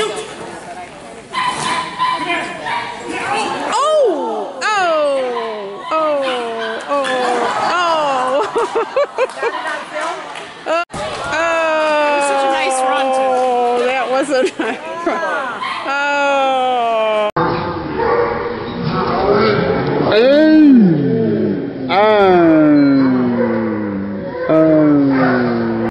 Shoot! Oh! Oh! Oh! Oh! Oh! Oh! That was a nice run. Oh. Oh.